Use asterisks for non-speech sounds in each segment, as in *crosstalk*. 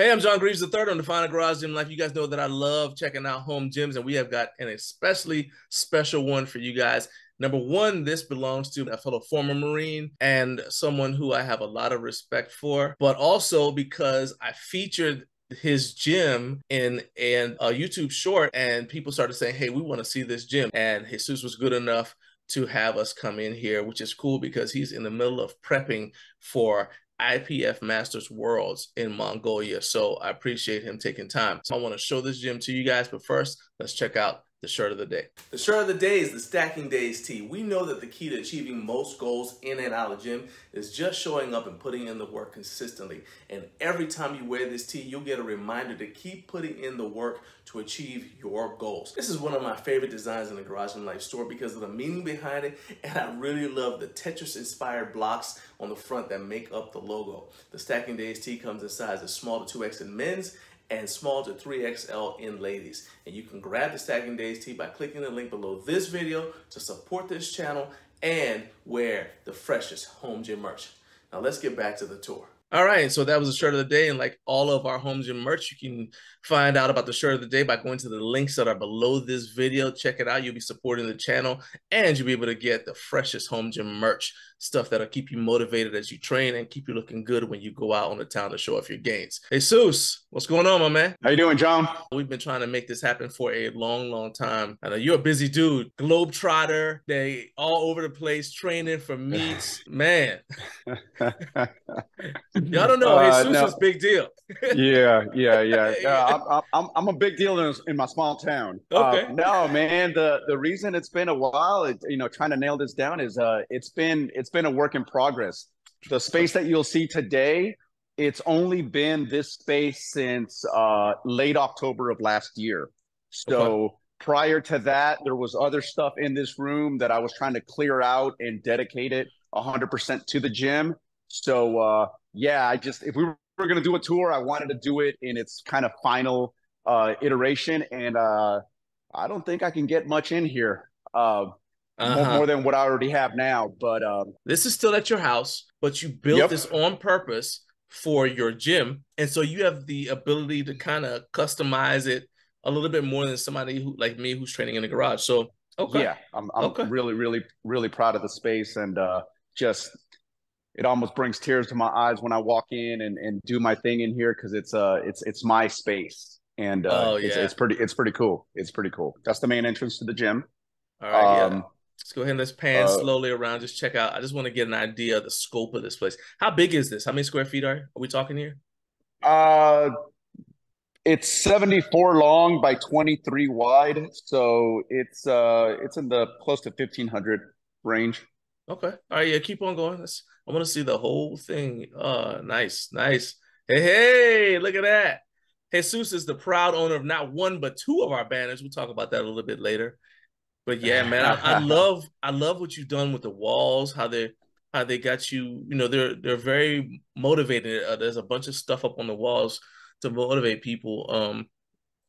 Hey, I'm John Greaves III on the Final Garage Gym Life. You guys know that I love checking out home gyms, and we have got an especially special one for you guys. Number one, this belongs to a fellow former Marine and someone who I have a lot of respect for, but also because I featured his gym in in a YouTube short, and people started saying, "Hey, we want to see this gym," and Jesus was good enough to have us come in here, which is cool because he's in the middle of prepping for IPF Masters Worlds in Mongolia. So I appreciate him taking time. So I want to show this gym to you guys, but first, let's check out the shirt of the day. The shirt of the day is the Stacking Days tee. We know that the key to achieving most goals in and out of the gym is just showing up and putting in the work consistently. And every time you wear this tee, you'll get a reminder to keep putting in the work to achieve your goals. This is one of my favorite designs in the Garage Gym Life store because of the meaning behind it. And I really love the Tetris inspired blocks on the front that make up the logo. The Stacking Days tee comes in sizes small to 2X in men's and small to 3XL in ladies. And you can grab the Stacking Days tee by clicking the link below this video to support this channel and wear the freshest home gym merch. Now let's get back to the tour. All right, so that was the shirt of the day, and like all of our home gym merch, you can find out about the shirt of the day by going to the links that are below this video. Check it out. You'll be supporting the channel, and you'll be able to get the freshest home gym merch stuff that'll keep you motivated as you train and keep you looking good when you go out on the town to show off your gains. Hey, Seuss, what's going on, my man? How you doing, John? We've been trying to make this happen for a long, long time. I know you're a busy dude, globe trotter. They all over the place training for meets. *laughs* man, *laughs* y'all don't know. Uh, hey, Seuss no. is big deal. yeah, yeah, yeah. *laughs* yeah I'm, I'm, I'm a big deal in, in my small town. Okay. Uh, no, man. The the reason it's been a while, it, you know, trying to nail this down is uh, it's been it's it's been a work in progress. The space that you'll see today, it's only been this space since uh, late October of last year. So okay. prior to that, there was other stuff in this room that I was trying to clear out and dedicate it 100% to the gym. So uh, yeah, I just if we were going to do a tour, I wanted to do it in its kind of final uh, iteration, and uh, I don't think I can get much in here. Uh, uh-huh. more, more, than what I already have now. But um, this is still at your house, but you built yep. this on purpose for your gym, and so you have the ability to kind of customize it a little bit more than somebody who like me who's training in the garage. So okay, yeah, I'm, I'm okay. really, really, really proud of the space, and uh, just it almost brings tears to my eyes when I walk in and, and do my thing in here because it's uh it's it's my space and uh, oh, yeah. it's, it's pretty it's pretty cool. It's pretty cool. That's the main entrance to the gym. All right, um, yeah. Let's go ahead and let's pan uh, slowly around. Just check out. I just want to get an idea of the scope of this place. How big is this? How many square feet are, are we talking here? Uh, it's 74 long by 23 wide. So it's uh it's in the close to 1500 range. Okay. All right. Yeah. Keep on going. Let's, I want to see the whole thing. Uh, nice, nice. Hey, hey, look at that. Jesus is the proud owner of not one but two of our banners. We'll talk about that a little bit later. But yeah, man, I, I, *laughs* love I love what you've done with the walls. How they how they got you. You know, they're they're very motivated. Uh, there's a bunch of stuff up on the walls to motivate people. Um,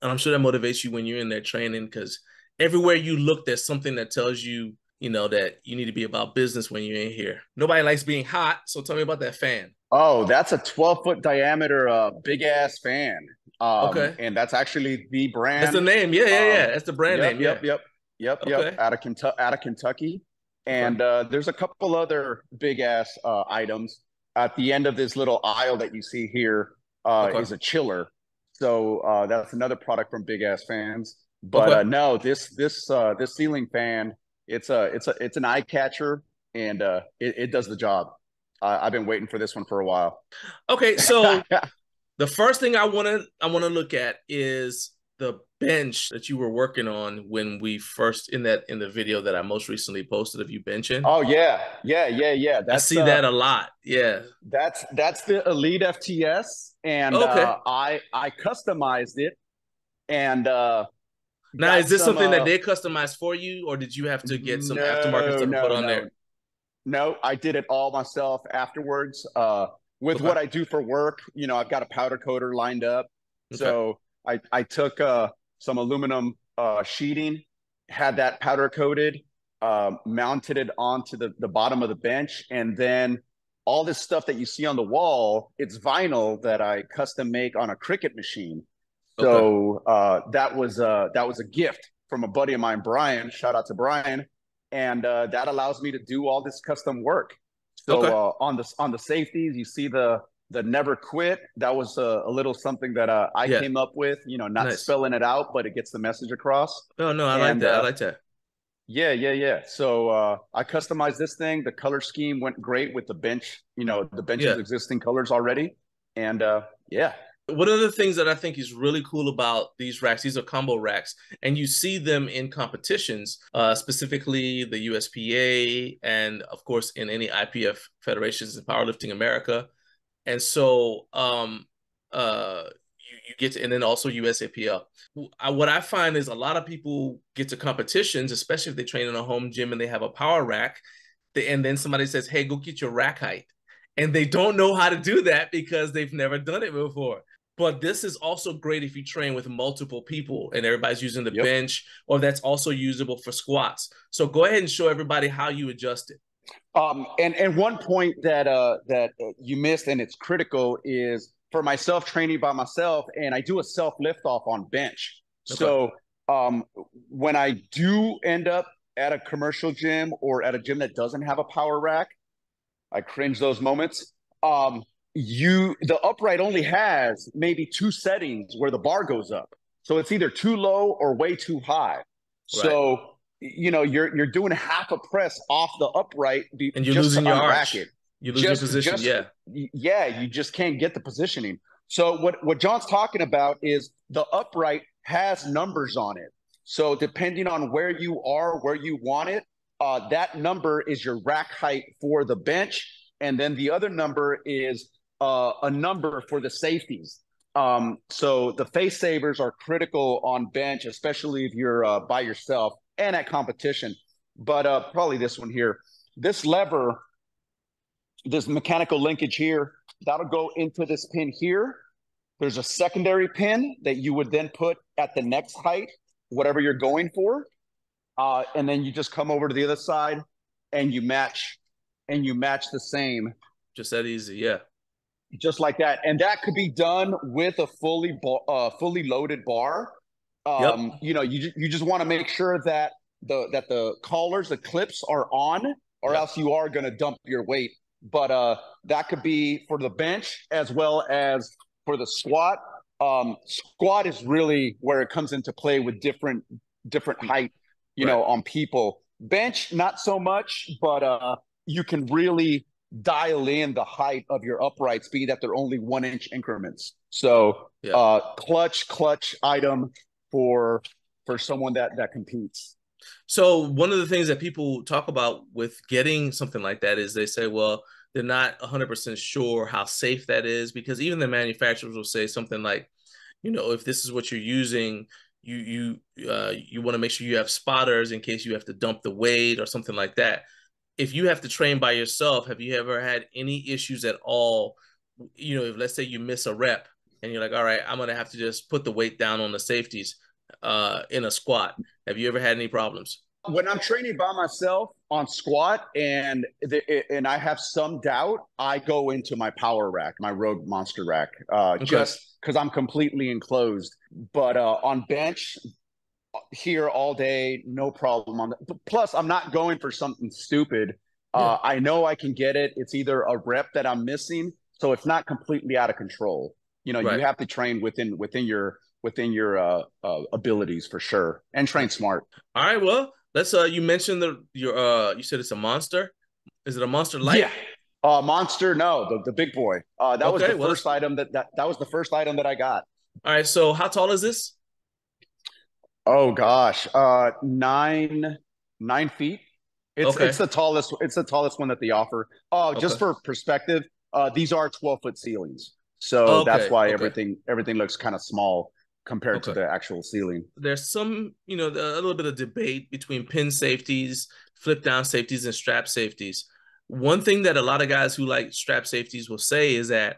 and I'm sure that motivates you when you're in there training because everywhere you look, there's something that tells you, you know, that you need to be about business when you're in here. Nobody likes being hot, so tell me about that fan. Oh, that's a 12 foot diameter, uh, big ass fan. Um, okay, and that's actually the brand. That's the name. Yeah, yeah, yeah. Um, that's the brand yep, name. Yep, yeah. yep. Yep, okay. yep. Out of Kentucky, out of Kentucky, and uh, there's a couple other big ass uh, items at the end of this little aisle that you see here. Uh, okay. Is a chiller, so uh, that's another product from Big Ass Fans. But okay. Uh, no, this this uh, this ceiling fan, it's a it's a it's an eye catcher, and it, it does the job. I've been waiting for this one for a while. Okay, so *laughs* the first thing I want to I want to look at is the bench that you were working on when we first in that in the video that I most recently posted of you benching. Oh yeah, yeah, yeah, yeah. That's, I see uh, that a lot. Yeah, that's that's the Elite FTS, and okay. uh, I I customized it, and uh, now is this some, something that uh, they customized for you, or did you have to get some no, aftermarket stuff no, put on no. there? No, I did it all myself afterwards. Uh, with okay. what I do for work, you know, I've got a powder coater lined up, okay. so I, I took uh, some aluminum uh, sheeting, had that powder coated, uh, mounted it onto the, the bottom of the bench, and then all this stuff that you see on the wall, it's vinyl that I custom make on a Cricut machine. So okay. uh, that was uh, that was a gift from a buddy of mine, Brian. Shout out to Brian, and uh, that allows me to do all this custom work. So okay. uh, on the on the safeties, you see the the never quit. That was a, a little something that uh, I yeah. came up with. You know, not nice. spelling it out, but it gets the message across. Oh no, I and, like that. I uh, like that. Yeah, yeah, yeah. So uh, I customized this thing. The color scheme went great with the bench. You know, the bench's yeah. existing colors already, and uh, yeah. One of the things that I think is really cool about these racks, these are combo racks, and you see them in competitions, uh, specifically the USPA, and of course in any IPF federations in Powerlifting America. And so, um, uh, you get to, and then also USAPL. What I find is a lot of people get to competitions, especially if they train in a home gym and they have a power rack, and then somebody says, "Hey, go get your rack height," and they don't know how to do that because they've never done it before. But this is also great if you train with multiple people and everybody's using the yep. bench, or that's also usable for squats. So go ahead and show everybody how you adjust it. Um, and and one point that uh, that you missed and it's critical is for myself training by myself and I do a self lift off on bench. Okay. So um, when I do end up at a commercial gym or at a gym that doesn't have a power rack, I cringe those moments. Um, you the upright only has maybe two settings where the bar goes up. So it's either too low or way too high. Right. So you know you're you're doing half a press off the upright and you're losing your arch. It. You lose just, your position. Just, yeah. Yeah, you just can't get the positioning. So what what John's talking about is the upright has numbers on it. So depending on where you are, where you want it, uh, that number is your rack height for the bench, and then the other number is uh, a number for the safeties. Um, so the face savers are critical on bench, especially if you're uh, by yourself and at competition. But uh, probably this one here. This lever this mechanical linkage here, that'll go into this pin here. There's a secondary pin that you would then put at the next height, whatever you're going for. Uh, and then you just come over to the other side and you match and you match the same. Just that easy, yeah. Just like that. And that could be done with a fully uh, fully loaded bar. Um, yep. you know, you you just want to make sure that the that the collars, the clips are on, or yep. else you are going to dump your weight but uh, that could be for the bench as well as for the squat. Um, squat is really where it comes into play with different different height, you right. know, on people. Bench, not so much, but uh, you can really dial in the height of your uprights, being that they're only one inch increments. So, yeah. uh, clutch, clutch item for for someone that that competes. So one of the things that people talk about with getting something like that is they say, well, they're not 100% sure how safe that is because even the manufacturers will say something like, you know, if this is what you're using, you you uh, you want to make sure you have spotters in case you have to dump the weight or something like that. If you have to train by yourself, have you ever had any issues at all? You know, if let's say you miss a rep and you're like, all right, I'm gonna have to just put the weight down on the safeties uh, in a squat. Have you ever had any problems? When I'm training by myself on squat and the, and I have some doubt, I go into my power rack, my Rogue Monster rack, uh, okay. just because I'm completely enclosed. But uh, on bench, here all day, no problem. On the, plus, I'm not going for something stupid. Uh. I know I can get it. It's either a rep that I'm missing, so it's not completely out of control. You know, right. you have to train within within your within your uh, uh, abilities for sure, and train smart. All right, well, let's. Uh, you mentioned the your uh, you said it's a monster. Is it a monster light? Yeah. Uh, monster, no, the, the big boy. Uh, that okay, was the well, first item that, that that was the first item that I got. All right, so how tall is this? Oh gosh, uh, nine nine feet. It's okay. it's the tallest. It's the tallest one that they offer. Oh, okay. just for perspective, uh, these are twelve foot ceilings, so okay. that's why everything everything looks kind of small compared to the actual ceiling. There's some, you know, a little bit of debate between pin safeties, flip down safeties, and strap safeties. One thing that a lot of guys who like strap safeties will say is that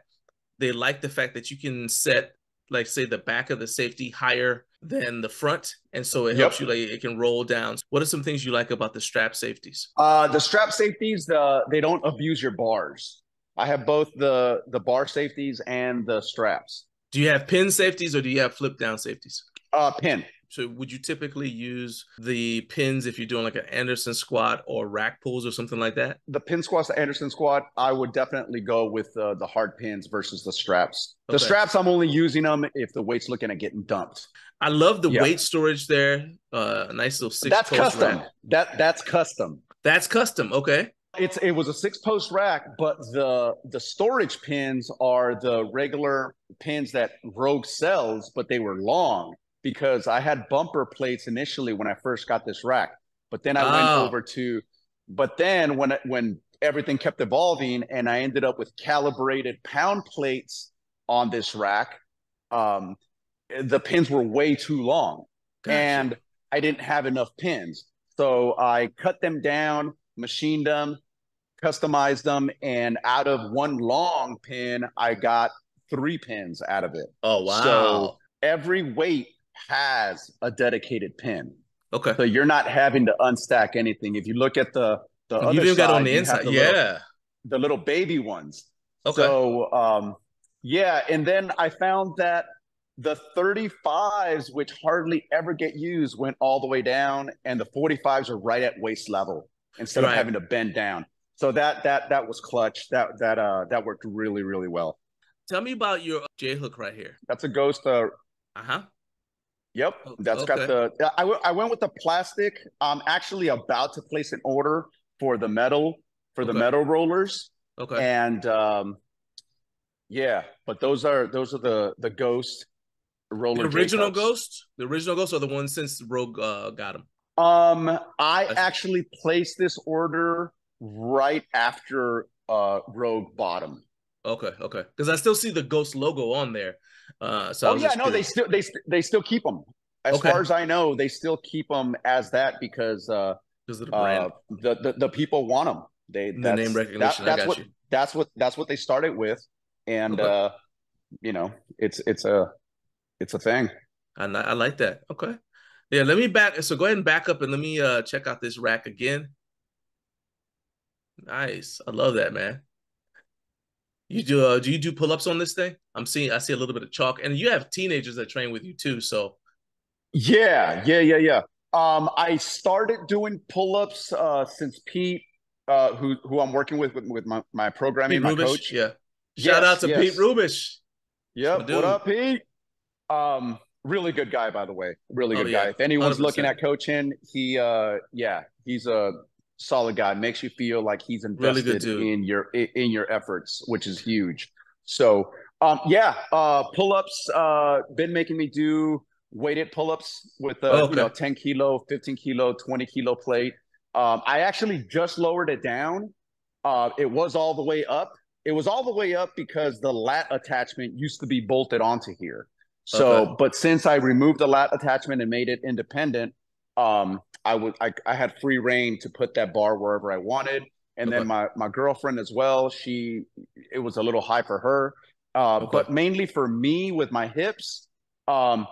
they like the fact that you can set, like, say, the back of the safety higher than the front, and so it yep. helps you like it can roll down. What are some things you like about the strap safeties? Uh, the strap safeties, the they don't abuse your bars. I have both the the bar safeties and the straps. Do you have pin safeties or do you have flip down safeties? Uh, pin. So would you typically use the pins if you're doing like an Anderson squat or rack pulls or something like that? The pin squats, the Anderson squat, I would definitely go with uh, the hard pins versus the straps. The straps, I'm only using them if the weight's looking at getting dumped. I love the yeah. weight storage there. Uh, a nice little six. That's custom. Rack. That that's custom. That's custom. Okay. It's it was a six post rack, but the the storage pins are the regular pins that Rogue sells, but they were long because I had bumper plates initially when I first got this rack, but then I oh. went over to, but then when when everything kept evolving and I ended up with calibrated pound plates on this rack, um, the pins were way too long, gotcha. and I didn't have enough pins, so I cut them down, machined them, customized them, and out of one long pin, I got three pins out of it. Oh wow! So every weight has a dedicated pin. Okay. So you're not having to unstack anything. If you look at the the you other even side, got on the inside, the yeah, little, the little baby ones. Okay. So um, yeah, and then I found that the 35s, which hardly ever get used, went all the way down, and the 45s are right at waist level instead right. of having to bend down. So that that that was clutch. That that uh that worked really really well. Tell me about your J hook right here. That's a Ghost. Uh huh. Yep, oh, that's okay. got the. I, w- I went with the plastic. I'm actually about to place an order for the metal for the metal rollers. Okay. And um, yeah, but those are those are the the ghost roller. The original ghost, the original ghost, or the one since Rogue uh, got them. Um, I actually placed this order right after uh Rogue bought them. Okay, okay, because I still see the ghost logo on there. Uh, so oh yeah, no, they still they they still keep them. As okay. far as I know, they still keep them as that because uh, because of the brand, uh, the, the, the people want them. They the name recognition. That, that's what you. that's what that's what they started with, and okay. uh, you know, it's it's a it's a thing. I I like that. Okay, yeah. Let me back. So go ahead and back up and let me uh check out this rack again. Nice. I love that, man. You do uh, do you do pull ups on this thing? I'm seeing I see a little bit of chalk, and you have teenagers that train with you too. So yeah, yeah, yeah, yeah. Um, I started doing pull ups uh, since Pete, uh, who who I'm working with with, with my, my programming, Pete my coach. Yeah. Shout yes, out to yes. Pete Rubish. Yep. What up, Pete? Um, really good guy, by the way. Really good oh, yeah. guy. If anyone's 100%. looking at coaching, he uh yeah, he's a solid guy. Makes you feel like he's invested really in your in your efforts, which is huge. So um, yeah, uh, pull ups. Uh, been making me do weighted pull ups with uh, okay. you know ten kilo, fifteen kilo, twenty kilo plate. Um, I actually just lowered it down. Uh, it was all the way up. It was all the way up because the lat attachment used to be bolted onto here. So, okay. but since I removed the lat attachment and made it independent, um, I would I, I had free reign to put that bar wherever I wanted. And okay. then my my girlfriend as well. She it was a little high for her, uh, okay. but mainly for me with my hips. Um,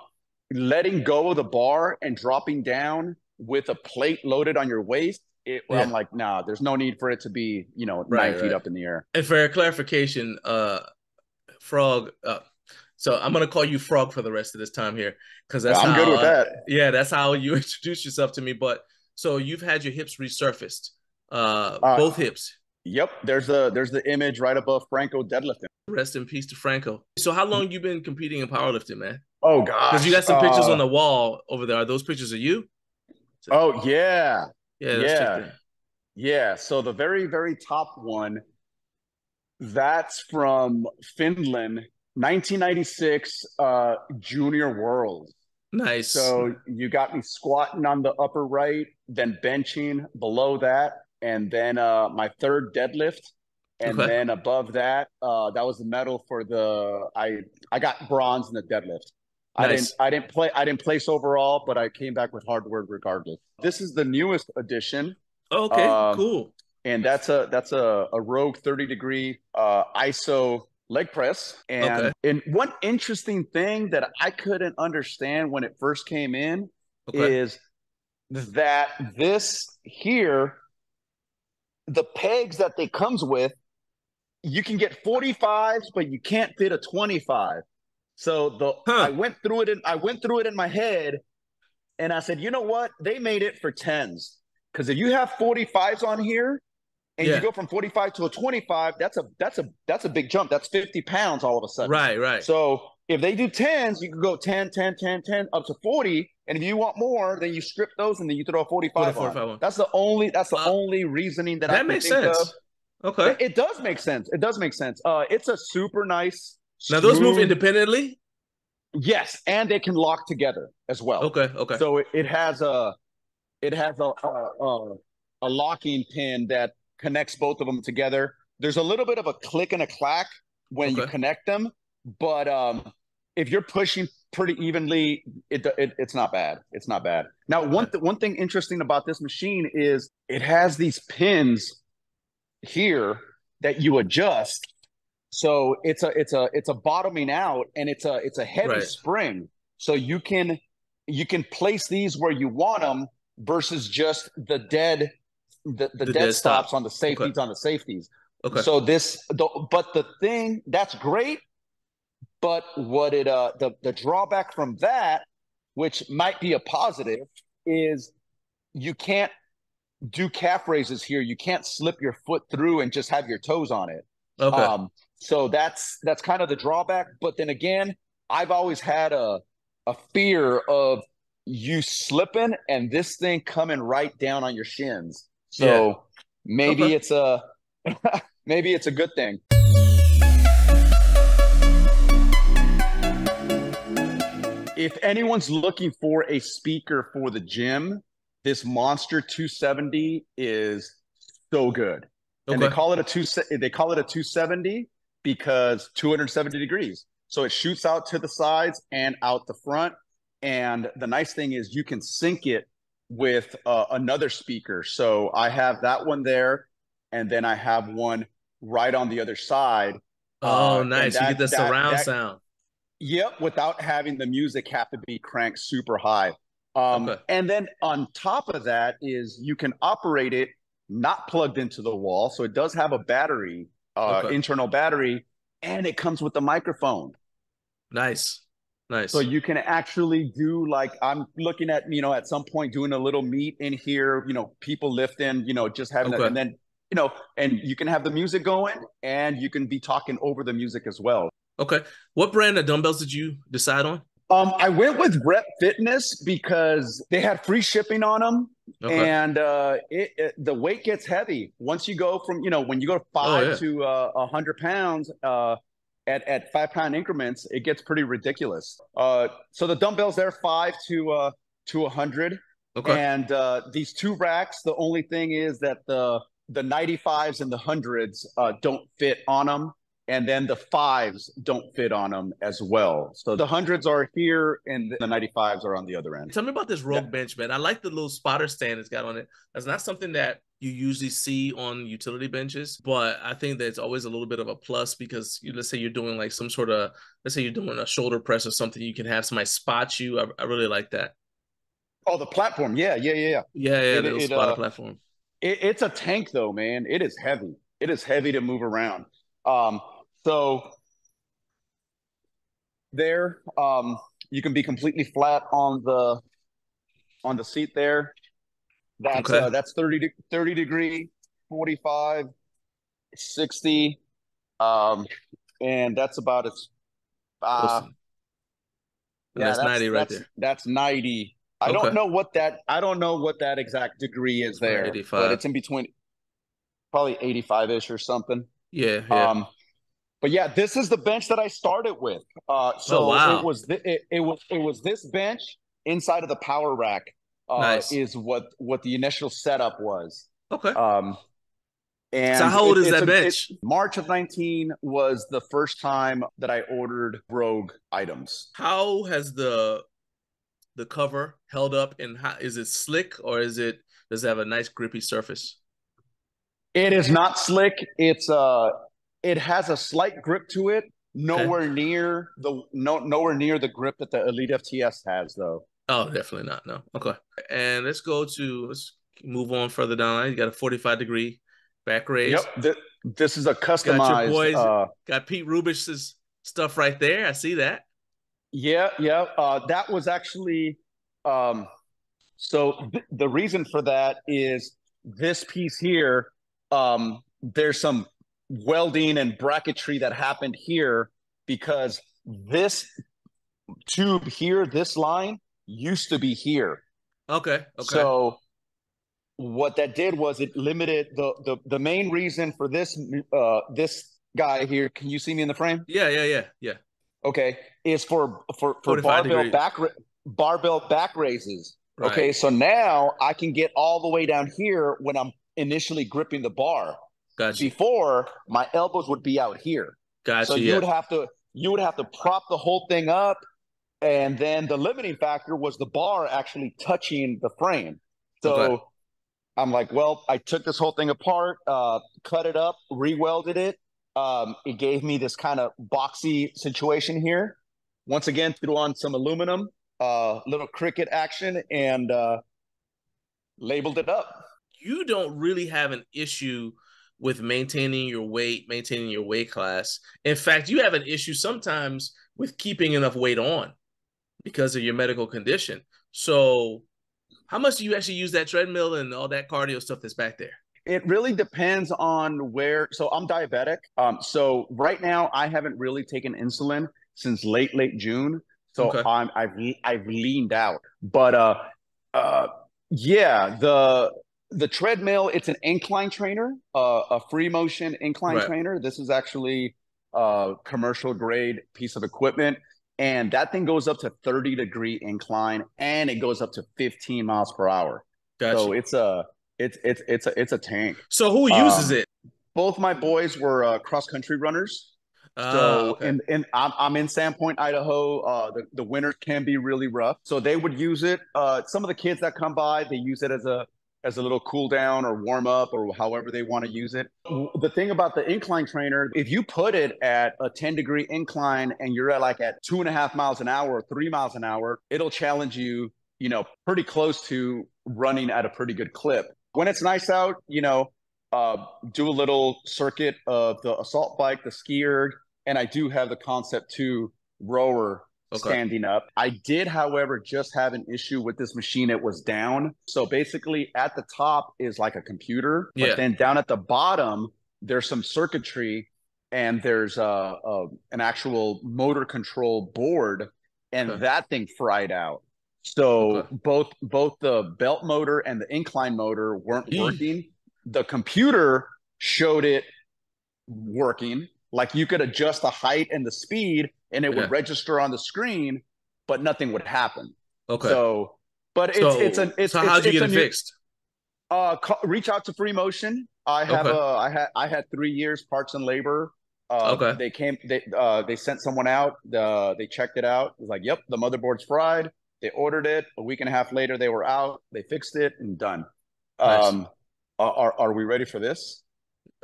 letting go of the bar and dropping down with a plate loaded on your waist. It, yeah. I'm like, nah, there's no need for it to be, you know, right, nine right. feet up in the air. And for clarification, uh, Frog, uh, so I'm gonna call you Frog for the rest of this time here because that's I'm how, good with that. Uh, yeah, that's how you *laughs* introduce yourself to me. But so you've had your hips resurfaced, uh, uh, both hips. Yep, there's the there's the image right above Franco deadlifting. Rest in peace to Franco. So how long you been competing in powerlifting, man? Oh gosh, because you got some pictures uh, on the wall over there. Are those pictures of you? So, oh yeah, yeah, yeah, yeah. So the very very top one, that's from Finland 1996 uh, Junior World. Nice. So you got me squatting on the upper right, then benching below that, and then uh, my third deadlift, and okay. then above that, uh, that was the medal for the I I got bronze in the deadlift. Nice. I didn't I didn't play I didn't place overall, but I came back with hard work regardless. This is the newest edition. Okay, um, cool. And that's a that's a, a Rogue 30 degree uh, ISO leg press. And, okay. and one interesting thing that I couldn't understand when it first came in okay. is that this here, the pegs that they comes with you can get 45s, but you can't fit a 25. So the Huh. I went through it in I went through it in my head and I said, you know what? They made it for 10s. Because if you have 45s on here and Yeah. you go from 45 to a 25, that's a that's a that's a big jump. That's 50 pounds all of a sudden. Right, right. So if they do 10s, you can go 10, 10, 10, 10, up to 40. And if you want more, then you strip those and then you throw a 45, 45 on. That's the only that's the Uh, only reasoning that, I that can makes think sense. of. Okay. It, it does make sense. It does make sense. Uh it's a super nice Now those move independently. Yes, and they can lock together as well. Okay, okay. So it, it has a it has a, a a a locking pin that connects both of them together. There's a little bit of a click and a clack when you connect them, but um, if you're pushing pretty evenly, it, it it's not bad. It's not bad. Now, one th- one thing interesting about this machine is it has these pins here that you adjust. So it's a it's a it's a bottoming out, and it's a it's a heavy Right. spring. So you can you can place these where you want them versus just the dead the, the, The dead, dead stops stop. on the safeties on the safeties. okay. So this the, but the thing that's great, but what it uh the the drawback from that, which might be a positive, is you can't do calf raises here. You can't slip your foot through and just have your toes on it. okay. Um, so that's that's kind of the drawback. But then again, I've always had a a fear of you slipping and this thing coming right down on your shins. So maybe Okay. it's a *laughs* maybe it's a good thing. If anyone's looking for a speaker for the gym, this Monster 270 is so good and they call it a two they call it a 270 because 270 degrees so it shoots out to the sides and out the front and the nice thing is you can sync it with uh, another speaker so i have that one there and then i have one right on the other side oh, uh, nice. you get the that- surround that- sound. Yep, without having the music have to be cranked super high. Um, Okay. And then on top of that is you can operate it not plugged into the wall, so it does have a battery, uh, Okay. internal battery, and it comes with a microphone, Nice. Nice. so you can actually do like I'm looking at you know at some point doing a little meet in here, you know, people lifting, you know, just having Okay. that, and then you know, and you can have the music going, and you can be talking over the music as well. okay. What brand of dumbbells did you decide on? Um, I went with Rep Fitness because they had free shipping on them, Okay. and uh, it, it the weight gets heavy once you go from you know when you go five Oh, yeah. to uh, a hundred pounds uh, at at five pound increments, it gets pretty ridiculous. Uh, so the dumbbells they're five to uh, to a hundred, okay. and uh, these two racks. The only thing is that the the ninety fives and the hundreds uh, don't fit on them and then the fives don't fit on them as well. So the hundreds are here, and the ninety fives are on the other end. Tell me about this Rogue bench, man. I like the little spotter stand it's got on it. That's not something that you usually see on utility benches, but I think that it's always a little bit of a plus because you let's say you're doing like some sort of let's say you're doing a shoulder press or something, you can have somebody spot you. I, I really like that. Oh, the platform, yeah, yeah, yeah, yeah. Yeah, yeah, It- the little it, spotter uh, platform. It, it's a tank, though, man. It is heavy. It is heavy to move around. Um, so there, um, you can be completely flat on the on the seat there. That's Okay. uh, that's 30, de- 30 degree, 45, 60. Um, and that's about as uh, Awesome. And that's, 90 right that's, there. That's 90. I Okay. don't know what that I don't know what that exact degree is there, 85. but it's in between probably 85-ish or something. Yeah, yeah. Um but yeah, this is the bench that I started with. Uh so Oh, wow. it was th- it, it was it was this bench inside of the power rack uh Nice. is what what the initial setup was. okay. Um and So how old is it's that a- bench? it- March of 19 was the first time that I ordered Rogue items. how has the the cover held up and how is it slick or is it does it have a nice grippy surface? It is not slick. It's uh it has a slight grip to it. Nowhere near the no nowhere near the grip that the Elite FTS has though. Oh, definitely not. No. Okay. And let's go to let's move on further down. You got a 45 degree back raise. Yep. Th- This is a customized. Got, boys, uh, got Pete Rubish's stuff right there. I see that. Yeah, yeah. Uh, that was actually um, so th- the reason for that is this piece here. Um, there's some welding and bracketry that happened here because this tube here, this line used to be here. Okay. Okay. So what that did was it limited the the the main reason for this uh this guy here. Can you see me in the frame? Yeah, yeah, yeah, yeah. Okay, is for for for barbell degrees. back barbell back raises. Right. Okay, so now I can get all the way down here when I'm initially gripping the bar. Gotcha. Before my elbows would be out here. Gotcha. So you yeah. would have to you would have to prop the whole thing up, and then the limiting factor was the bar actually touching the frame. So okay. I'm like, well, I took this whole thing apart, uh, cut it up, re-welded it. Um, it gave me this kind of boxy situation here. Once again, threw on some aluminum, uh, little Cricut action, and uh, labeled it up. You don't really have an issue with maintaining your weight, maintaining your weight class. In fact, you have an issue sometimes with keeping enough weight on because of your medical condition. So, how much do you actually use that treadmill and all that cardio stuff that's back there? It really depends on where. So, I'm diabetic. Um, so right now, I haven't really taken insulin since late late June. So okay. I'm I've I've leaned out, but uh, uh, yeah, the the treadmill it's an incline trainer uh, a free motion incline right. trainer this is actually a commercial grade piece of equipment and that thing goes up to 30 degree incline and it goes up to 15 miles per hour gotcha. so it's a it's it's it's a it's a tank so who uses um, it both my boys were uh, cross country runners uh, so okay. and and I'm, I'm in Sandpoint, Idaho. Uh, the the winters can be really rough, so they would use it. Uh, some of the kids that come by, they use it as a as a little cool down or warm up or however they want to use it. The thing about the incline trainer, if you put it at a 10 degree incline and you're at like at two and a half miles an hour or three miles an hour, it'll challenge you, you know, pretty close to running at a pretty good clip. When it's nice out, you know, uh, do a little circuit of the assault bike, the ski erg, and I do have the concept two rower okay. standing up. I did, however, just have an issue with this machine. It was down. So basically, at the top is like a computer, but yeah. then down at the bottom, there's some circuitry and there's a, a an actual motor control board, and okay. that thing fried out. So okay. both both the belt motor and the incline motor weren't working. The computer showed it working. Like you could adjust the height and the speed, and it yeah. would register on the screen, but nothing would happen. Okay. So, but it's so, it's an it's. So how'd you get it new, fixed? Uh, call, reach out to Free Motion. I have okay. a I had I had three years parts and labor. Uh, okay. They came. They uh they sent someone out. Uh, they checked it out. It was like, yep, the motherboard's fried. They ordered it. A week and a half later, they were out. They fixed it and done. Nice. Um, are are we ready for this? *laughs*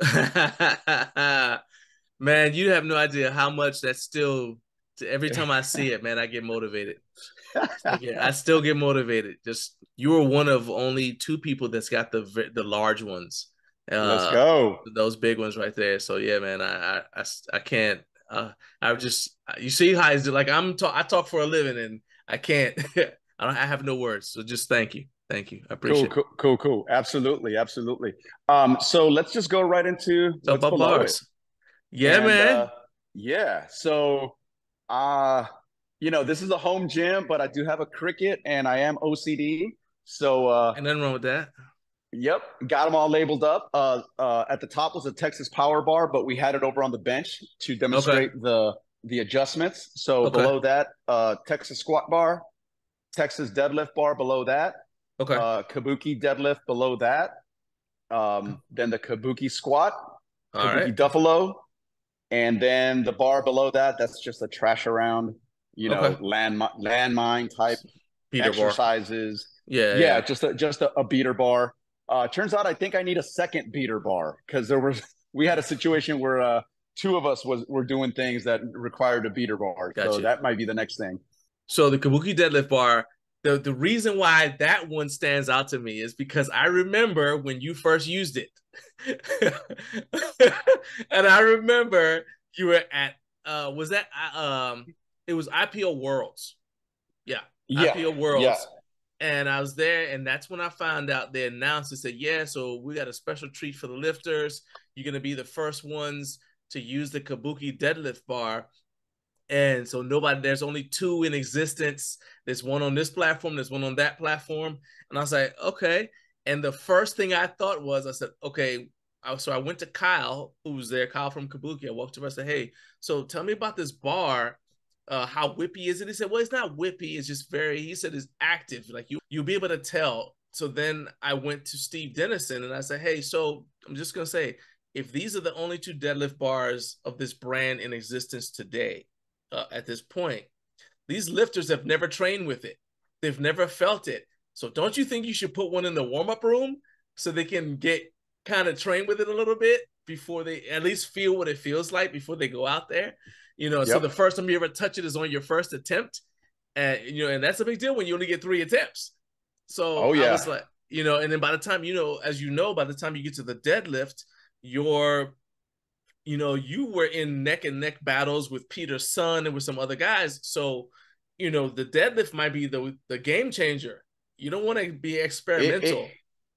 Man, you have no idea how much that's still. Every time I see *laughs* it, man, I get motivated. *laughs* yeah, I still get motivated. Just you are one of only two people that's got the the large ones. Uh, Let's go. Those big ones right there. So yeah, man, I I I, can't. Uh, I just you see how he's like I'm. Talk, I talk for a living, and I can't. *laughs* I don't. I have no words. So just thank you. Thank you. I appreciate cool, cool, cool, cool. Absolutely, absolutely. Um, so let's just go right into what's below it. Yeah, and, man. Uh, yeah. So, uh, you know, this is a home gym, but I do have a Cricut and I am OCD. So, uh, and nothing wrong with that. Yep, got them all labeled up. Uh, uh, at the top was a Texas Power Bar, but we had it over on the bench to demonstrate okay. the the adjustments. So okay. below that, uh, Texas Squat Bar, Texas Deadlift Bar below that. Okay. Uh, Kabuki Deadlift below that. Um, then the Kabuki Squat, all Kabuki right. Duffalo, and then the bar below that, that's just a trash around, you know, okay. land landmine type beater exercises. Bar. Yeah, yeah, yeah, just a, just a, a beater bar. Uh, turns out I think I need a second beater bar because there was *laughs* we had a situation where uh, two of us was were doing things that required a beater bar. Gotcha. So that might be the next thing. So the Kabuki deadlift bar, the the reason why that one stands out to me is because I remember when you first used it, *laughs* and I remember you were at uh was that uh, um it was IPF Worlds, yeah, yeah. IPF Worlds. Yeah. And I was there, and that's when I found out they announced. They said, "Yeah, so we got a special treat for the lifters. You're gonna be the first ones to use the Kabuki deadlift bar." And so nobody, there's only two in existence. There's one on this platform, there's one on that platform. And I was like, okay. And the first thing I thought was, I said, okay. So I went to Kyle, who was there, Kyle from Kabuki. I walked to him, I said, hey, so tell me about this bar. Uh, how whippy is it? He said, well, it's not whippy. It's just very, he said, it's active. Like you, you'll be able to tell. So then I went to Steve Dennison and I said, hey, so I'm just going to say, if these are the only two deadlift bars of this brand in existence today, uh, at this point. These lifters have never trained with it. They've never felt it. So don't you think you should put one in the warm-up room so they can get kind of trained with it a little bit before they at least feel what it feels like before they go out there? You know, yep. so the first time you ever touch it is on your first attempt. And you know, and that's a big deal when you only get three attempts. So oh, yeah. I was like, you know, and then by the time you know, as you know, by the time you get to the deadlift, your you know, you were in neck and neck battles with Peter Sun and with some other guys. So, you know, the deadlift might be the the game changer. You don't want to be experimental.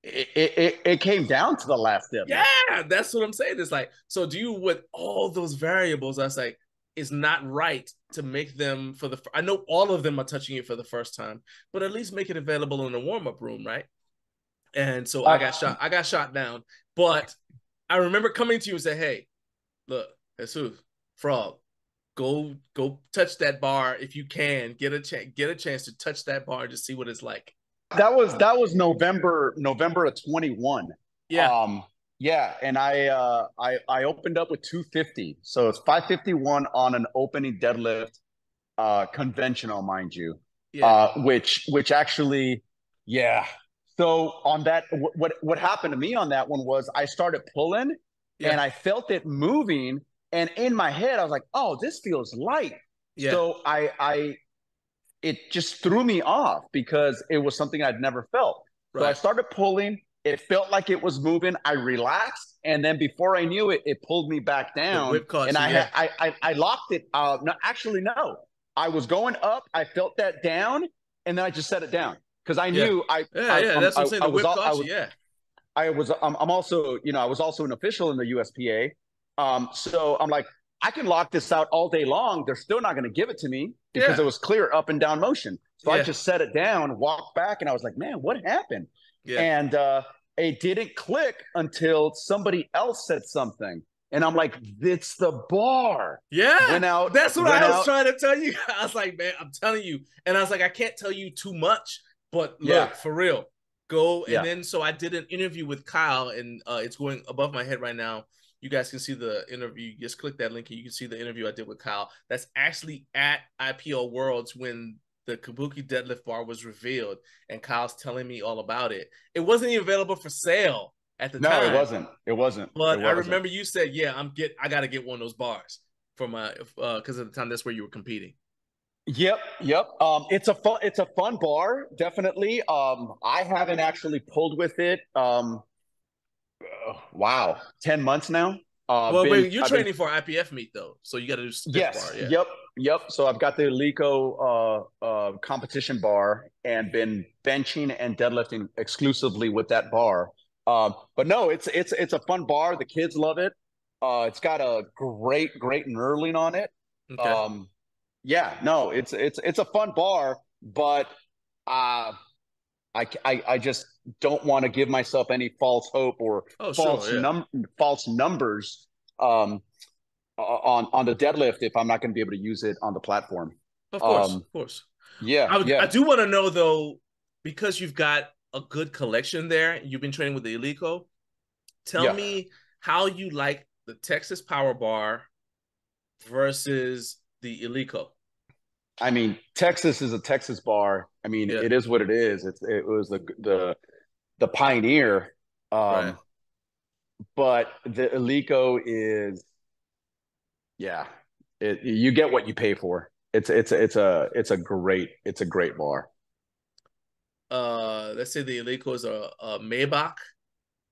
It, it, it, it, came down to the last step. Yeah, that's what I'm saying. It's like, so do you with all those variables? I was like, it's not right to make them for the. I know all of them are touching it for the first time, but at least make it available in the warm up room, right? And so I got shot. I got shot down, but I remember coming to you and say, "Hey, look, Jesus, Frog, go go touch that bar if you can. Get a chance get a chance to touch that bar and just see what it's like. That was that was November November of 21. Yeah. Um yeah, and I uh I I opened up with 250. So it's 551 on an opening deadlift uh conventional mind you. Yeah. Uh which which actually yeah. So on that what what happened to me on that one was I started pulling yeah. and I felt it moving. And in my head, I was like, "Oh, this feels light." Yeah. So I, I, it just threw me off because it was something I'd never felt. Right. So I started pulling. It felt like it was moving. I relaxed, and then before I knew it, it pulled me back down. and I, yeah. I, I, I locked it. Uh, no, actually, no. I was going up. I felt that down, and then I just set it down because I knew yeah. I. Yeah, I, yeah, that's what I'm saying. The whip caught you. Yeah. I was I'm, I'm also you know I was also an official in the USPA. Um, so I'm like I can lock this out all day long. They're still not going to give it to me because yeah. it was clear up and down motion. So yeah. I just set it down, walked back, and I was like, man, what happened? Yeah. And uh, it didn't click until somebody else said something. And I'm like, it's the bar. Yeah. Went out. That's what I was out. trying to tell you. *laughs* I was like, man, I'm telling you. And I was like, I can't tell you too much, but look, yeah. for real, go and then so I did an interview with Kyle and uh, it's going above my head right now. You guys can see the interview. Just click that link and you can see the interview I did with Kyle. That's actually at IPF Worlds when the Kabuki deadlift bar was revealed and Kyle's telling me all about it. It wasn't even available for sale at the no, time. No, it wasn't. It wasn't. But it wasn't. I remember you said, "Yeah, I'm get. I got to get one of those bars for my because uh, at the time that's where you were competing." Yep, yep. Um, it's a fun, it's a fun bar, definitely. Um, I haven't actually pulled with it. Um, wow, ten months now. Uh, well, been, wait, you're I've training been, for IPF meet though, so you got to do yes, bar, yeah. yep, yep. So I've got the Eleiko uh, uh, competition bar and been benching and deadlifting exclusively with that bar. Um, but no, it's it's it's a fun bar. The kids love it. Uh, it's got a great great knurling on it. Okay. Um, yeah, no, it's it's it's a fun bar, but uh I I, I just don't want to give myself any false hope or oh, false sure, yeah. num false numbers um on on the deadlift if I'm not going to be able to use it on the platform. Of course, um, of course. Yeah, I, yeah. I do want to know though, because you've got a good collection there. You've been training with the Eleiko. Tell yeah. me how you like the Texas Power Bar versus the Eleiko? I mean, Texas is a Texas bar. I mean, yeah. it is what it is. It's it was the the the pioneer. Um, right. But the Eleiko is, yeah, it, you get what you pay for. It's it's it's a it's a great it's a great bar. uh, let's say the Eleiko is a, a Maybach,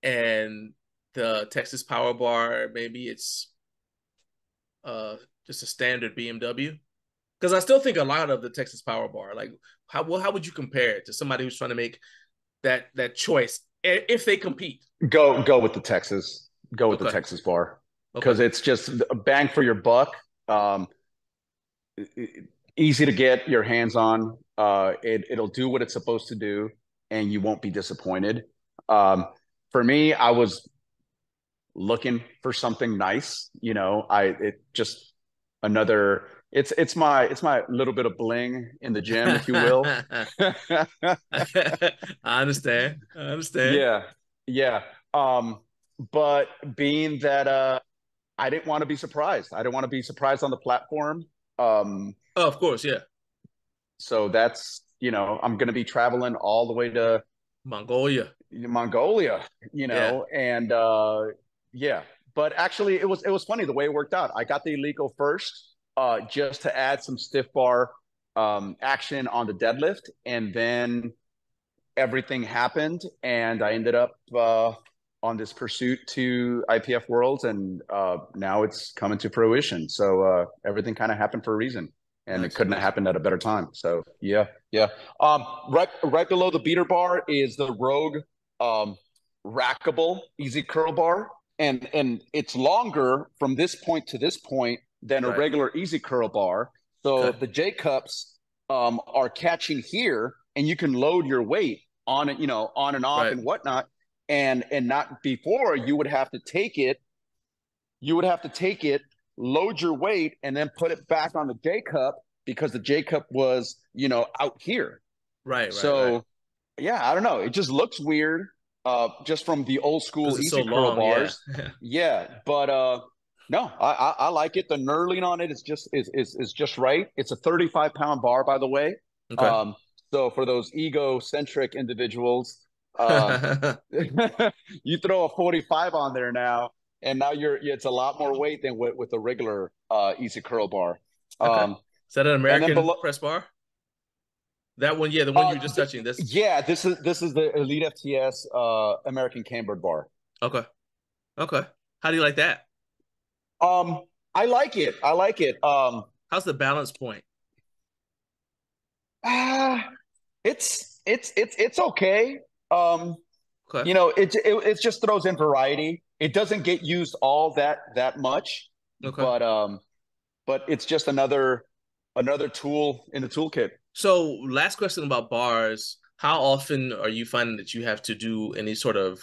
and the Texas Power Bar maybe it's uh just a standard BMW. Because I still think a lot of the Texas Power Bar, like how well, how would you compare it to somebody who's trying to make that that choice if they compete? Go go with the Texas. Go with okay. the Texas bar because okay. it's just a bang for your buck. Um, easy to get your hands on. Uh, it, it'll do what it's supposed to do, and you won't be disappointed. Um, for me, I was looking for something nice. You know, I it just another. It's it's my it's my little bit of bling in the gym, if you will. *laughs* I understand. I understand. Yeah, yeah. Um, but being that uh, I didn't want to be surprised. I didn't want to be surprised on the platform. Um, oh, of course, yeah. So that's you know I'm going to be traveling all the way to Mongolia. Mongolia, you know, yeah. and uh, yeah. But actually, it was it was funny the way it worked out. I got the Eleiko first, uh, just to add some stiff bar um, action on the deadlift, and then everything happened, and I ended up uh, on this pursuit to IPF Worlds, and uh, now it's coming to fruition. So uh, everything kind of happened for a reason, and it couldn't have happened at a better time. So yeah, yeah. Um, right, right below the beater bar is the Rogue um, rackable easy curl bar, and and it's longer from this point to this point than right. a regular easy curl bar. So okay. the J cups um, are catching here, and you can load your weight on it, you know, on and off right. and whatnot and and not before you would have to take it you would have to take it load your weight and then put it back on the j cup because the j cup was you know out here right, right so right. yeah i don't know it just looks weird uh just from the old school easy so curl long, bars yeah. *laughs* yeah but uh no I, I, I like it the knurling on it is just is, is is just right it's a 35 pound bar by the way okay. um so for those egocentric individuals um, *laughs* *laughs* you throw a 45 on there now, and now you're it's a lot more weight than with, with a regular uh, easy curl bar. Okay. Um, Is that an American below, press bar? That one, yeah, the one uh, you're just touching. This, yeah, this is this is the Elite FTS uh, American cambered bar. Okay, okay. How do you like that? Um, I like it. I like it. Um, how's the balance point? Ah, uh, it's it's it's it's okay. Um, okay. You know, it, it it just throws in variety. It doesn't get used all that that much, okay. but um, but it's just another another tool in the toolkit. So, last question about bars: How often are you finding that you have to do any sort of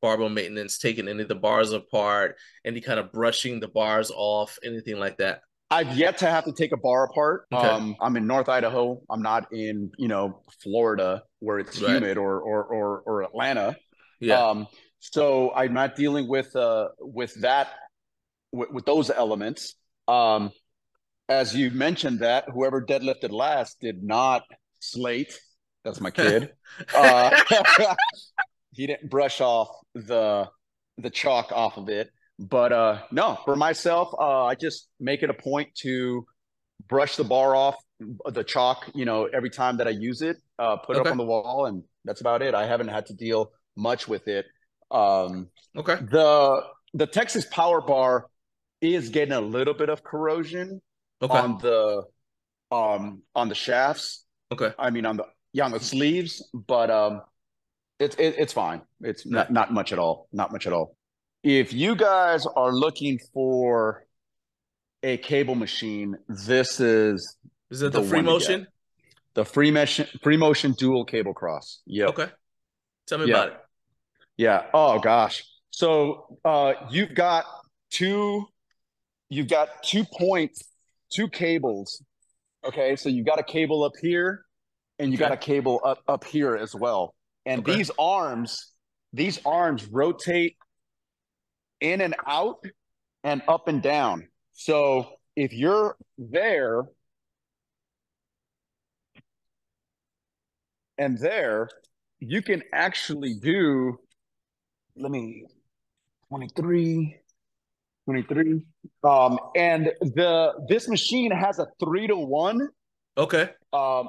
barbell maintenance, taking any of the bars apart, any kind of brushing the bars off, anything like that? I've yet to have to take a bar apart. Okay. Um, I'm in North Idaho. I'm not in, you know, Florida where it's right. humid or, or, or, or Atlanta. Yeah. Um, so I'm not dealing with, uh, with that, with, with those elements. Um, as you mentioned that whoever deadlifted last did not slate. That's my kid. *laughs* uh, he didn't brush off the, the chalk off of it. But uh, no, for myself, uh, I just make it a point to brush the bar off the chalk, you know, every time that I use it, uh, put okay. it up on the wall, and that's about it. I haven't had to deal much with it. Um, okay. The the Texas Power Bar is getting a little bit of corrosion okay. on the um on the shafts. Okay. I mean on the yeah on the sleeves, but um, it's it, it's fine. It's not not much at all. Not much at all if you guys are looking for a cable machine, this is is it the, the free motion? The free motion free motion dual cable cross. Yeah. Okay. Tell me yeah. about it. Yeah. Oh gosh. So uh you've got two you've got two points, two cables. Okay, so you've got a cable up here and you okay. got a cable up up here as well. And okay. these arms, these arms rotate in and out and up and down. So if you're there and there, you can actually do, let me, 23, 23. Um, and the this machine has a three to one okay um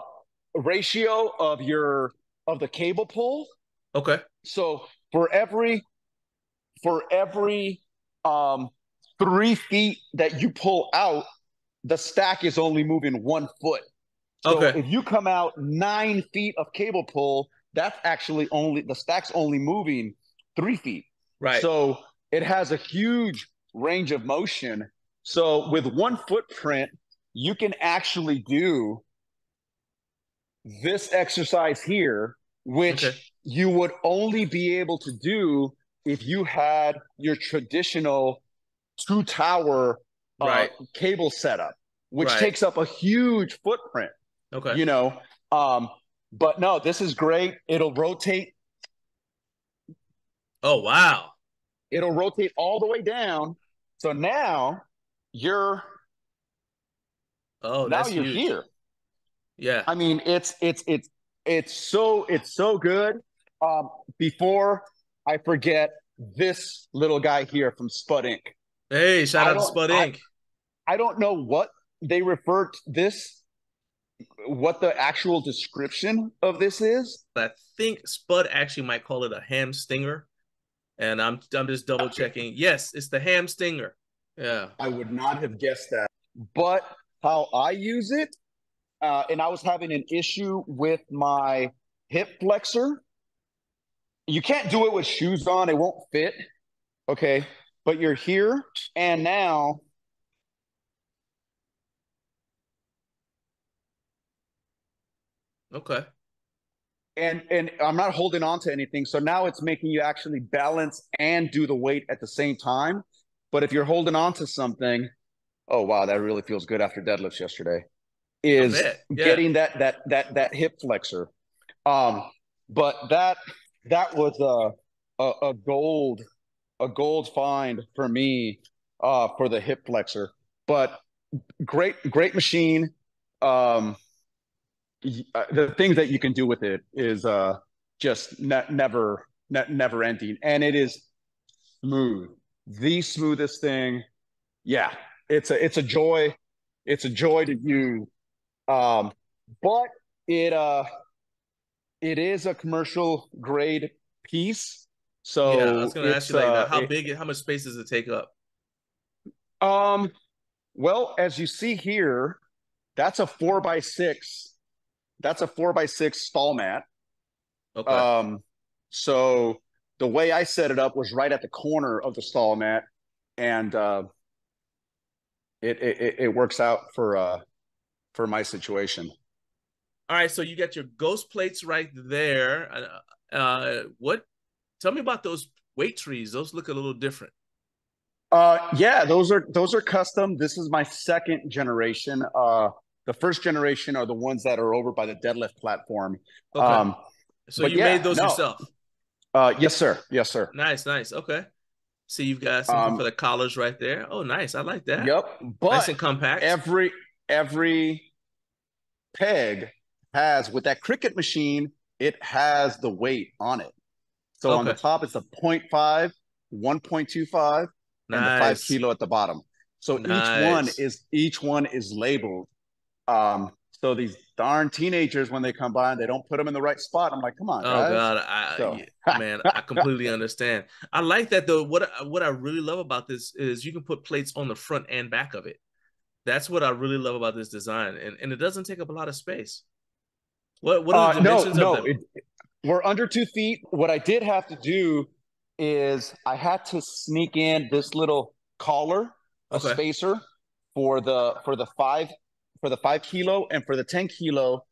ratio of your of the cable pull. Okay. So for every for every um three feet that you pull out, the stack is only moving one foot. So Okay. if you come out nine feet of cable pull, that's actually only the stack's only moving three feet. Right. So it has a huge range of motion. So with one footprint, you can actually do this exercise here, which Okay. you would only be able to do if you had your traditional two tower uh, Right. cable setup, which Right. takes up a huge footprint, okay. you know. Um, but no, this is great. It'll rotate oh wow. it'll rotate all the way down. So now you're Oh, now that's you're huge. here. Yeah. I mean, it's it's it's it's so it's so good. Um, before I forget this little guy here from Spud Inc. Hey, shout I out to don't- Spud I- Inc. I don't know what they refer to this, what the actual description of this is. I think Spud actually might call it a ham stinger. And I'm I'm just double checking. Yes, it's the ham stinger. Yeah. I would not have guessed that. But how I use it, uh, and I was having an issue with my hip flexor. You can't do it with shoes on, it won't fit. Okay. But you're here, and now Okay. and and I'm not holding on to anything. So now it's making you actually balance and do the weight at the same time. But if you're holding on to something, oh wow, that really feels good after deadlifts yesterday. Is yeah. getting that that that that hip flexor. Um, but that that was a a, a gold a gold find for me uh for the hip flexor. But great great machine. Um, uh, the things that you can do with it is uh just ne- never ne- never ending and it is smooth the smoothest thing yeah it's a it's a joy it's a joy to use um but it uh it is a commercial grade piece so yeah, I was gonna ask you like uh, how it- big how much space does it take up? Um, well, as you see here, that's a four by six. That's a four by six stall mat. Okay. Um, so the way I set it up was right at the corner of the stall mat, and uh, it, it it- it works out for uh for my situation. All right, so you got your ghost plates right there. Uh, uh, what? Tell me about those weight trees. Those look a little different. Uh, yeah, those are those are custom. This is my second generation. Uh, the first generation are the ones that are over by the deadlift platform. Okay. Um, so you yeah, made those no. yourself. uh, yes, sir. Yes, sir. Nice, nice. Okay. So you've got something Um, for the collars right there. Oh, nice. I like that. Yep. But Nice and compact. every every peg has with that Cricut machine, it has the weight on it. So on the top it's a 0.5, 1.25, and the five kilo at the bottom. So each one is each one is labeled. Um, so these darn teenagers when they come by and they don't put them in the right spot, I'm like, come on, Oh guys. God, I, So- man, I completely *laughs* understand. I like that though. What what I really love about this is you can put plates on the front and back of it. That's what I really love about this design, and and it doesn't take up a lot of space. What what are the Uh, dimensions no, of them? it, we're under two feet. What I did have to do is I had to sneak in this little collar, a Okay. spacer for the for the five for the five kilo and for the ten kilo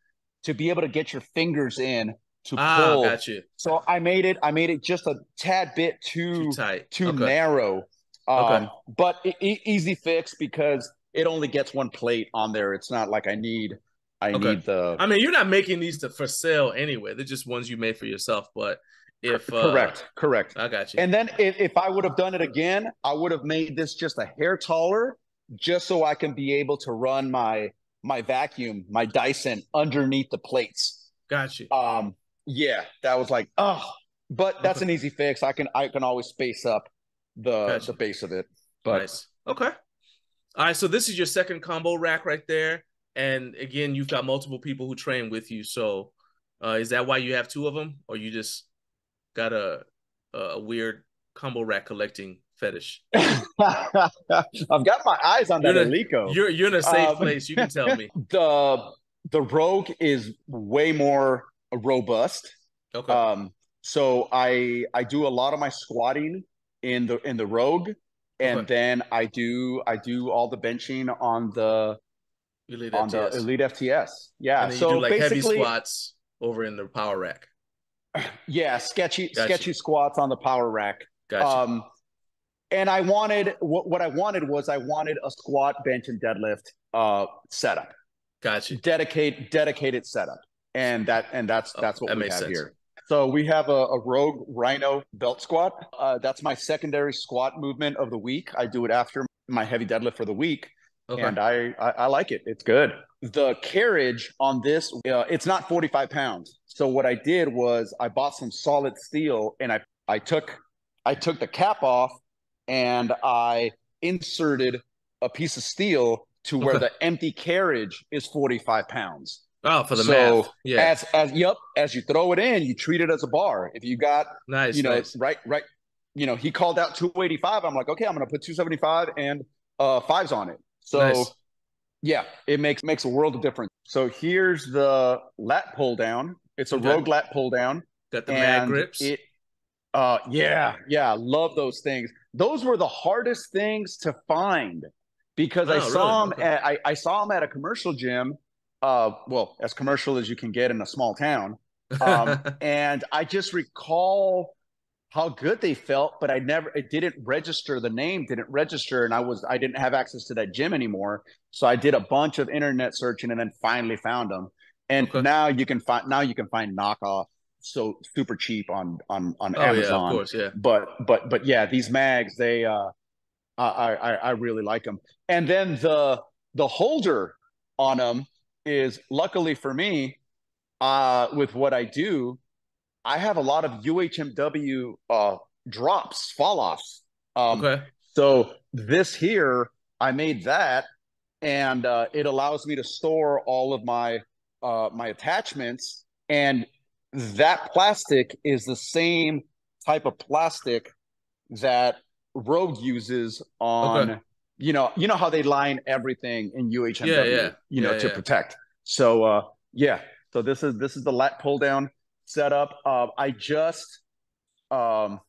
to be able to get your fingers in to ah, pull. got you. So I made it. I made it just a tad bit Too too tight. too okay. narrow. Um, Okay. but e- easy fix because it only gets one plate on there. It's not like I need I Okay. need the I mean, you're not making these to, for sale anyway. They're just ones you made for yourself. But if uh, correct correct. I got you. And then if, if I would have done it again, I would have made this just a hair taller, just so I can be able to run my my vacuum, my Dyson underneath the plates. got you. Um, yeah, that was like, oh, but that's an easy fix. I can I can always space up the the base of it. But nice. Okay. All right. So this is your second combo rack right there. And again, you've got multiple people who train with you. So Uh, is that why you have two of them, or you just got a a weird combo rack collecting fetish? *laughs* I've got my eyes on You're that in a- Eleiko. You're you're in a safe Um, place. You can tell me. *laughs* the the Rogue is way more robust. Okay. Um, so I I do a lot of my squatting in the in the Rogue, and Okay. then I do I do all the benching on the Elite on FTS. the Elite FTS. Yeah. so you do like heavy basically, squats over in the power rack. *sighs* yeah, sketchy Gotcha. sketchy squats on the power rack. Gotcha. Um, and I wanted what what I wanted was I wanted a squat, bench, and deadlift uh setup, gotcha. dedicate dedicated setup, and that and that's Oh, that's what that we have sense. here. So we have a, a Rogue Rhino belt squat. Uh, that's my secondary squat movement of the week. I do it after my heavy deadlift for the week, Okay. and I, I I like it. It's good. The carriage on this, uh, it's not 45 pounds. So what I did was I bought some solid steel, and I I took I took the cap off, and I inserted a piece of steel to where Okay. the empty carriage is 45 pounds. Oh, for the so math. Yeah. As as yep, as you throw it in, you treat it as a bar. If you got nice. you know nice. right right, you know he called out 285. I'm like okay, I'm gonna put 275 and uh fives on it. So Nice. yeah, it makes makes a world of difference. So here's the lat pull down. It's a Okay. rogue lat pull down. Got the MAG grips. It, uh, yeah, yeah, love those things. Those were the hardest things to find because I Oh, saw really? them. Okay. At, I, I saw them at a commercial gym. Uh, well, as commercial as you can get in a small town. Um, *laughs* and I just recall how good they felt, but I never, it didn't register. The name didn't register, and I was, I didn't have access to that gym anymore. So I did a bunch of internet searching, and then finally found them. And Okay. now you can find, now you can find knockoff so super cheap on on on oh yeah, Amazon. of course, yeah. But but but yeah, these mags they uh I I I really like them. And then the the holder on them is luckily for me uh with what I do, I have a lot of UHMW uh drops, fall offs. Um Okay. so this here, I made that, and uh, it allows me to store all of my uh, my attachments. And that plastic is the same type of plastic that Rogue uses on. Okay. You know, you know how they line everything in UHMW. Yeah, yeah. You know, Yeah, to protect. So uh, yeah. So this is this is the lat pull down setup. Uh, I just um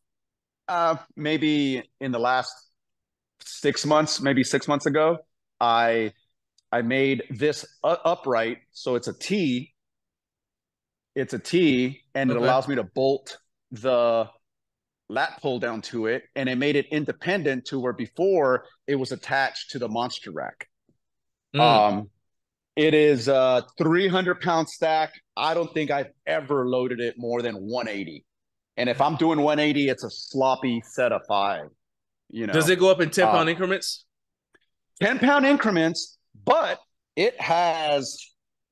uh maybe in the last six months maybe six months ago i i made this upright so it's a t it's a t and it allows me to bolt the lat pull down to it and it made it independent to where before it was attached to the monster rack Mm. um it is a 300 pound stack i don't think i've ever loaded it more than 180 and if i'm doing 180 it's a sloppy set of five you know Does it go up in 10 uh, pound increments? 10 pound increments, but it has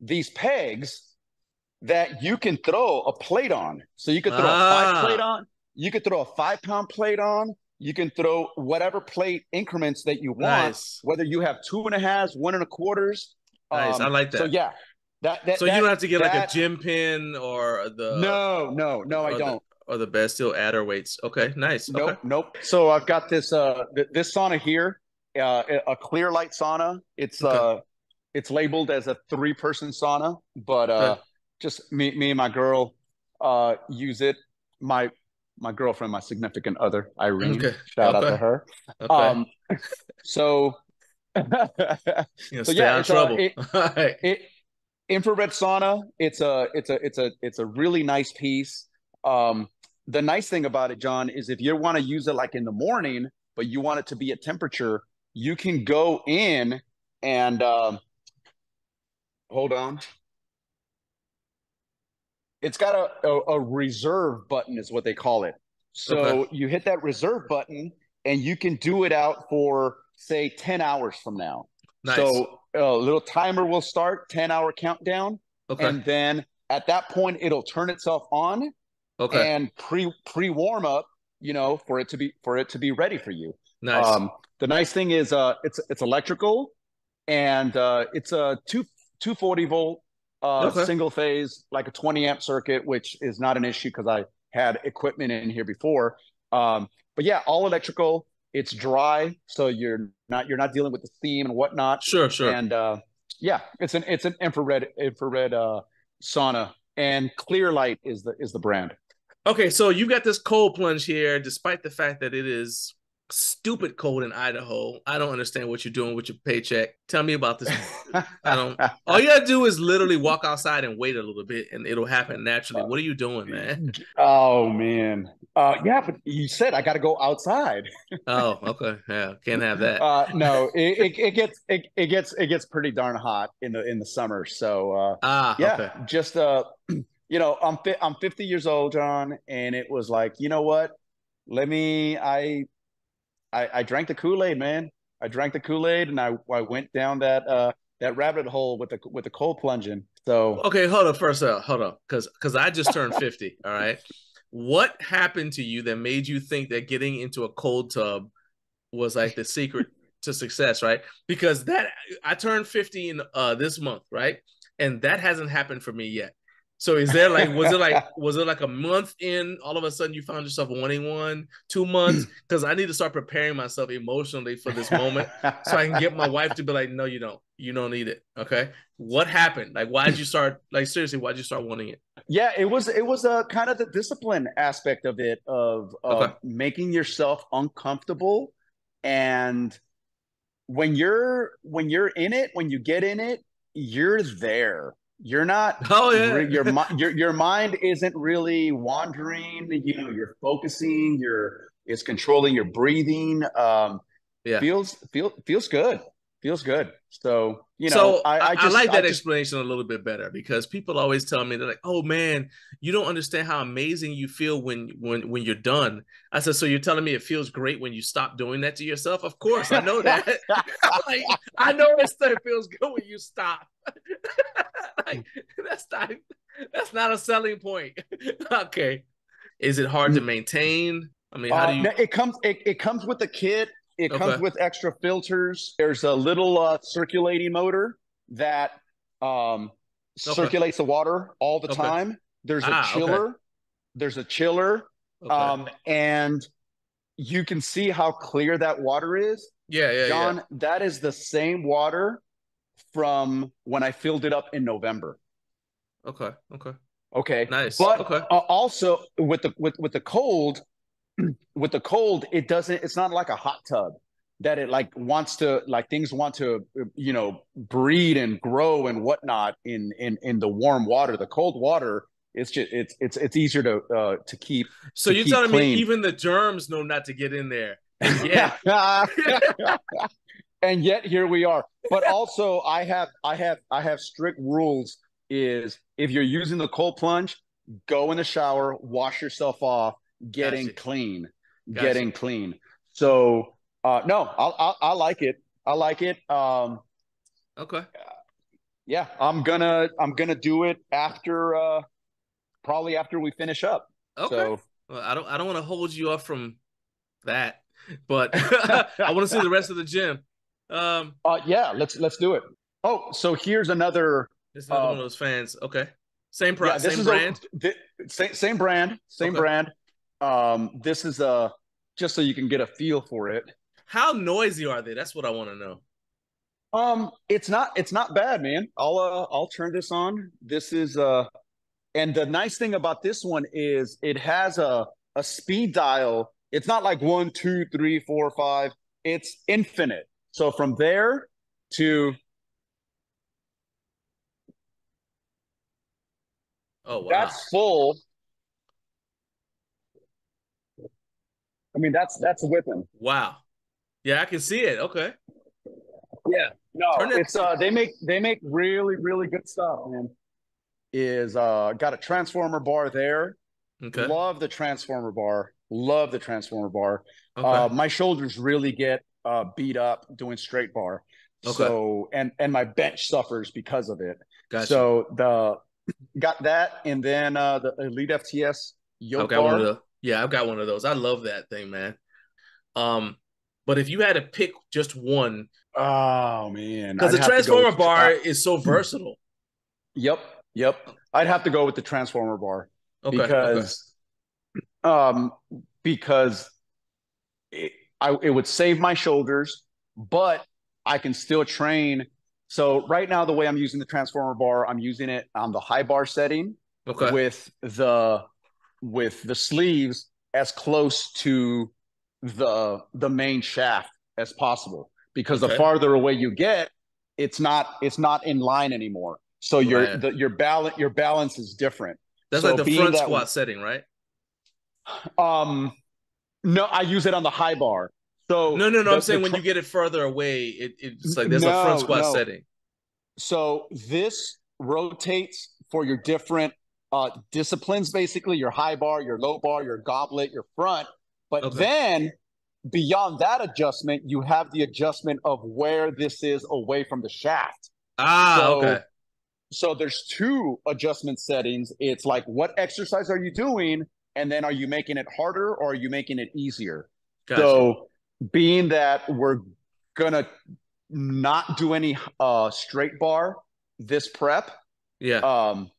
these pegs that you can throw a plate on. So you could throw a Ah. five plate on, you could throw a five pound plate on, you can throw whatever plate increments that you want, Nice. whether you have two and a halves, one and a quarters. Nice. I like that. Um, So yeah. That, that, So you don't have to get like a gym pin or the No, no, no, I don't. or the best Bastille adder weights. Okay, nice. Nope, Okay. nope. So I've got this uh th- this sauna here, uh, a clear light sauna. It's Okay. uh it's labeled as a three person sauna, but uh Okay. just me me and my girl uh use it. My my girlfriend, my significant other, Irene. Okay. Shout out to her. Okay. Um so you know, so stay yeah, out of it's, uh, trouble. it- *laughs* All right. it infrared sauna it's a it's a it's a it's a really nice piece um the nice thing about it john is if you want to use it like in the morning but you want it to be at temperature you can go in and um hold on it's got a, a, a reserve button is what they call it so Okay. you hit that reserve button and you can do it out for say 10 hours from now Nice. so a little timer will start, 10 hour countdown. okay. And then at that point, it'll turn itself on okay. and pre pre warm up, you know, for it to be for it to be ready for you. nice. Um, the nice thing is uh it's it's electrical and uh it's a two 240 volt uh, Okay. single phase, like a 20 amp circuit, which is not an issue because I had equipment in here before. Um, but yeah, all electrical. It's dry, so you're not you're not dealing with the steam and whatnot. Sure, sure. And uh, yeah, it's an it's an infrared infrared uh, sauna, and Clear Light is the is the brand. Okay, so you got this cold plunge here, despite the fact that it is stupid cold in Idaho. I don't understand what you're doing with your paycheck. Tell me about this. I don't. *laughs* All you gotta do is literally walk outside and wait a little bit, and it'll happen naturally. What are you doing, man? *laughs* Oh man, uh, yeah, but you said I got to go outside. *laughs* Oh, okay, yeah, can't have that. Uh, no, it, it, it gets it, it gets it gets pretty darn hot in the in the summer. So uh, ah, yeah, okay. just uh, *clears throat* you know, I'm fi- I'm 50 years old, John, and it was like, you know what? Let me. I I, I drank the Kool Aid, man. I drank the Kool Aid, and I I went down that uh that rabbit hole with the with the cold plunging. So Okay, hold up. First, uh, hold up, because because I just turned fifty. all right, what happened to you that made you think that getting into a cold tub was like the secret to success? Right? Because that I turned fifty in uh this month, right, and that hasn't happened for me yet. So is there like was it like *laughs* was it like a month in all of a sudden you found yourself wanting one two months *clears throat* because I need to start preparing myself emotionally for this moment so I can get my wife to be like, no, you don't. You don't need it. Okay. What happened? Like, why did you start? Like, seriously, why did you start wanting it? Yeah, it was it was a kind of the discipline aspect of it of, of Okay. making yourself uncomfortable and when you're when you're in it, when you get in it, you're there. You're not *laughs* Oh yeah. your your your mind isn't really wandering, you know, you're focusing, you're it's controlling your breathing. Um Yeah. feels feel feels good. Feels good. So, you know, so I, I just like that I just, explanation a little bit better because people always tell me they're like, "Oh man, you don't understand how amazing you feel when when when you're done." I said, "So you're telling me it feels great when you stop doing that to yourself?" Of course, I know that. *laughs* *laughs* like, I know it still feels good when you stop. *laughs* like that's not that's not a selling point. okay, is it hard to maintain? I mean, how Uh, do you? it comes it, it comes with the kit. It comes with extra filters. There's a little uh, circulating motor that um, Okay. circulates the water all the Okay. time. There's a Ah, okay. chiller. There's a chiller. Okay. Um, and you can see how clear that water is. yeah, yeah, John, yeah. that is the same water from when I filled it up in November. Okay, okay, Okay. nice. But okay, uh, also with the with with the cold, *clears throat* with the cold, it doesn't. It's not like a hot tub that it like wants to like things want to you know breed and grow and whatnot in in in the warm water. The cold water, it's just it's it's it's easier to uh to keep. so to you're keep telling clean. me even the germs know not to get in there? Yeah, *laughs* *laughs* and yet here we are. But also, I have I have I have strict rules. Is if you're using the cold plunge, go in the shower, wash yourself off, getting Gotcha. clean, Gotcha. getting clean. So uh, no, I, I I like it. I like it. Um, okay. yeah, I'm gonna I'm gonna do it after uh, probably after we finish up. Okay. So Well, I don't I don't want to hold you up from that, but *laughs* *laughs* I want to see the rest of the gym. Um, uh, yeah, let's let's do it. Oh, so here's another this is another Uh, one of those fans. Okay, same Yeah, price, this same brand. A, same, same brand, same Okay. brand. Um, this is a just so you can get a feel for it. How noisy are they? That's what I want to know. Um, it's not it's not bad, man. I'll uh, I'll turn this on. This is uh, and the nice thing about this one is it has a a speed dial. It's not like one, two, three, four, five. It's infinite. So from there to Oh wow. that's full. I mean, that's that's a whipping. wow. Yeah, I can see it. Okay. Yeah, no, Turn it- it's uh they make they make really really good stuff, man. Is uh got a transformer bar there. Okay. Love the transformer bar. Love the transformer bar. Okay. Uh, my shoulders really get uh beat up doing straight bar. Okay. So and and my bench suffers because of it. gotcha. So the got that and then uh the Elite FTS I've yoke got one bar. Yeah, I've got one of those. I love that thing, man. Um, but if you had to pick just one, Oh man, because the transformer with- bar uh, is so versatile. Yep, yep. I'd have to go with the transformer bar Okay. because, um, because it, I it would save my shoulders, but I can still train. So right now, the way I'm using the transformer bar, I'm using it on the high bar setting okay. Okay. with the with the sleeves as close to the the main shaft as possible because Okay. the farther away you get it's not it's not in line anymore so your Right. the, your balance your balance is different That's so like the front squat setting, right? um no i use it on the high bar so No, no, no. the- I'm saying when you get it further away, it, it's like there's a front squat no. setting. so this rotates for your different uh disciplines basically your high bar your low bar your goblet your front but Okay. then beyond that adjustment you have the adjustment of where this is away from the shaft Ah, So- okay. so there's two adjustment settings it's like what exercise are you doing and then are you making it harder or are you making it easier Gotcha. so being that we're gonna not do any uh straight bar this prep yeah. um,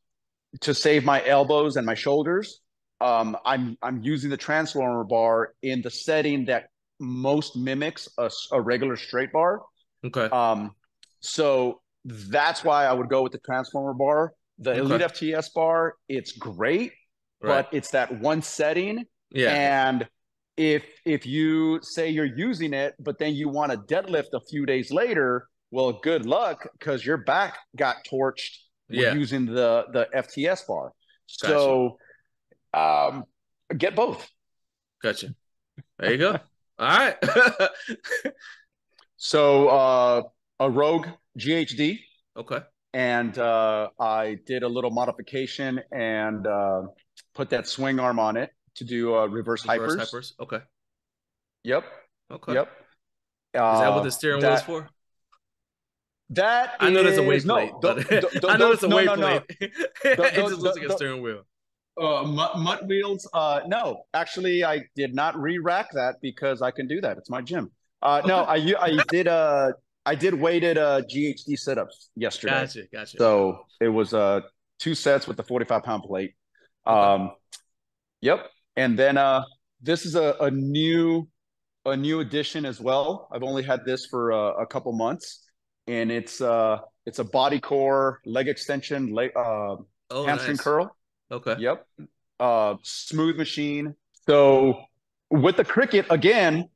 to save my elbows and my shoulders. Um, I'm I'm using the transformer bar in the setting that most mimics a, a regular straight bar. okay. Um, so that's why I would go with the transformer bar. The Okay. Elite FTS bar, it's great, right. but it's that one setting. yeah. And if if you say you're using it, but then you want to deadlift a few days later, well, good luck because your back got torched yeah. using the the FTS bar. So um get both. Gotcha. There you go. *laughs* All right. So uh a Rogue GHD okay. and uh I did a little modification and uh put that swing arm on it to do uh reverse, Reverse hypers. hypers. Okay. Yep. Okay. Yep. Is that what Uh, the steering wheel is for? That I know a is- no, plate. th- but- th- *laughs* th- I know it's a no, no, no. plate. *laughs* it those- just looks like a steering wheel. Uh, mutt, mutt wheels. Uh, no, actually, I did not re-rack that because I can do that. It's my gym. Uh, no, I I did uh I did weighted uh GHD sit-ups yesterday. Gotcha. Gotcha. So it was uh two sets with the 45 pound plate. Um, yep. And then uh this is a, a new a new addition as well. I've only had this for uh, a couple months, and it's uh it's a body core leg extension leg uh oh, hamstring nice. curl. Okay. Yep. Uh, smooth machine. So with the Cricut again,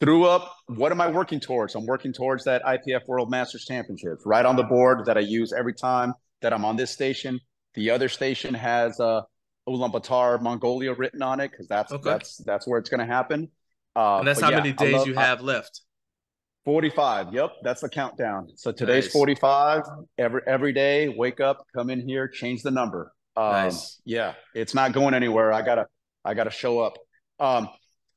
threw up. What am I working towards? I'm working towards that IPF World Masters Championships right on the board that I use every time that I'm on this station. The other station has uh, Ulaanbaatar, Mongolia written on it because that's Okay. that's that's where it's going to happen. Uh, And that's how yeah, many days love- you I- have left. 45. Yep, that's the countdown. So today's Nice. 45. Every every day, wake up, come in here, change the number. Um, Nice. Yeah, it's not going anywhere. I gotta I gotta show up. Um,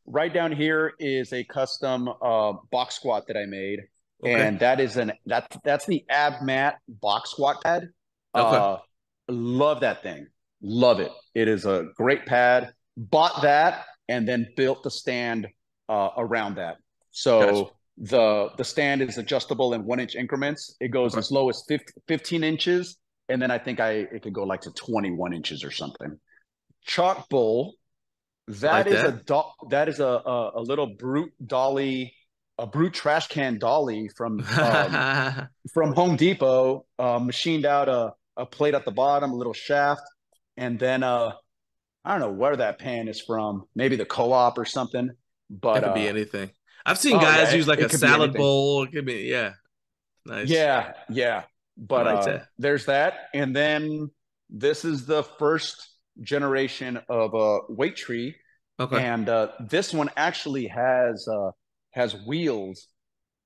right down here is a custom uh, box squat that I made, Okay. and that is an that that's the ab mat box squat pad. Okay. Uh, love that thing. Love it. It is a great pad. Bought that and then built the stand uh, around that. So Gotcha. The the stand is adjustable in one inch increments. It goes Okay. as low as 50, 15 inches, and then I think I it could go like to 21 inches or something. Chalk bowl. Like That is a that. do- that is a, a a little brute dolly, a brute trash can dolly from um, *laughs* from Home Depot, uh, machined out a, a plate at the bottom, a little shaft, and then uh, I don't know where that pan is from. Maybe the co-op or something. But it could be uh, anything. I've seen oh, guys yeah, use like it a salad bowl. It could be yeah. Nice. yeah, yeah. But like uh, that. there's that, and then this is the first generation of a weight tree, Okay. and uh, this one actually has uh, has wheels